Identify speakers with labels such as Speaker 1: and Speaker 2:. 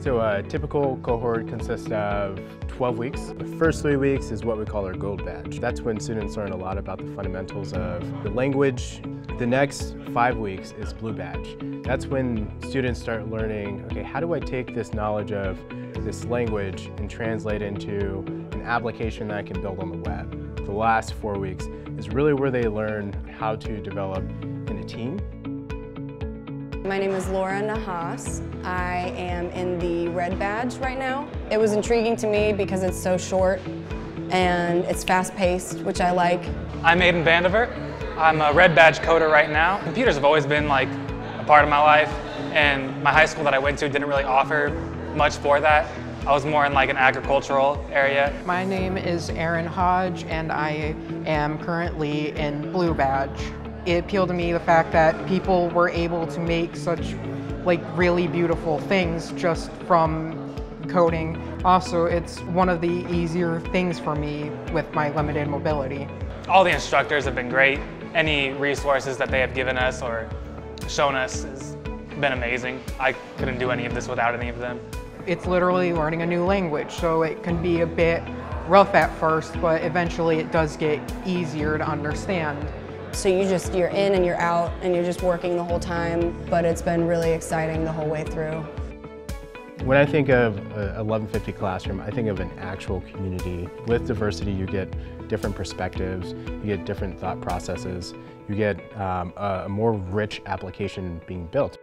Speaker 1: So a typical cohort consists of 12 weeks. The first three weeks is what we call our gold badge. That's when students learn a lot about the fundamentals of the language. The next five weeks is blue badge. That's when students start learning, okay, how do I take this knowledge of this language and translate into an application that I can build on the web. The last four weeks is really where they learn how to develop in a team
Speaker 2: my name is Laura Nahas. I am in the red badge right now. It was intriguing to me because it's so short and it's fast-paced, which I like.
Speaker 3: I'm Aiden Vandevert. I'm a red badge coder right now. Computers have always been like a part of my life and my high school that I went to didn't really offer much for that. I was more in like an agricultural area.
Speaker 4: My name is Aaron Hodge and I am currently in Blue Badge it appealed to me the fact that people were able to make such like really beautiful things just from coding. Also, it's one of the easier things for me with my limited mobility.
Speaker 3: All the instructors have been great. Any resources that they have given us or shown us has been amazing. I couldn't do any of this without any of them.
Speaker 4: It's literally learning a new language, so it can be a bit rough at first, but eventually it does get easier to understand.
Speaker 2: So you just, you're in and you're out and you're just working the whole time, but it's been really exciting the whole way through.
Speaker 1: When I think of a 1150 classroom, I think of an actual community. With diversity, you get different perspectives, you get different thought processes, you get um, a more rich application being built.